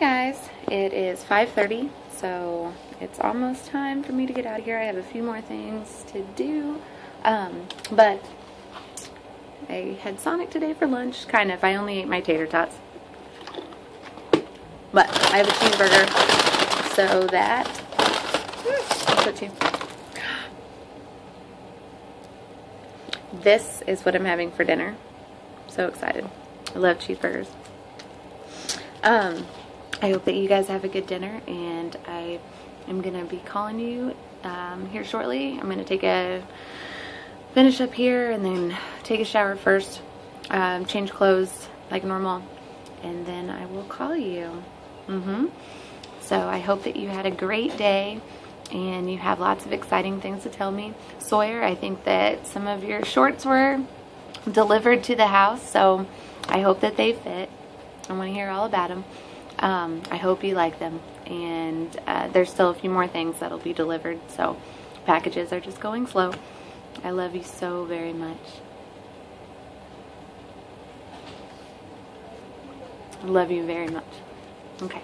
guys. It is 5:30, so it's almost time for me to get out of here. I have a few more things to do. Um, but i had sonic today for lunch kind of. I only ate my tater tots. But i have a cheeseburger so that I'll put you. this is what i'm having for dinner. So excited. I love cheeseburgers. Um I hope that you guys have a good dinner and I am going to be calling you um, here shortly. I'm going to take a finish up here and then take a shower first, um, change clothes like normal, and then I will call you. Mm-hmm. So I hope that you had a great day and you have lots of exciting things to tell me. Sawyer, I think that some of your shorts were delivered to the house, so I hope that they fit. I want to hear all about them. Um, I hope you like them. And uh, there's still a few more things that'll be delivered. So packages are just going slow. I love you so very much. Love you very much. Okay.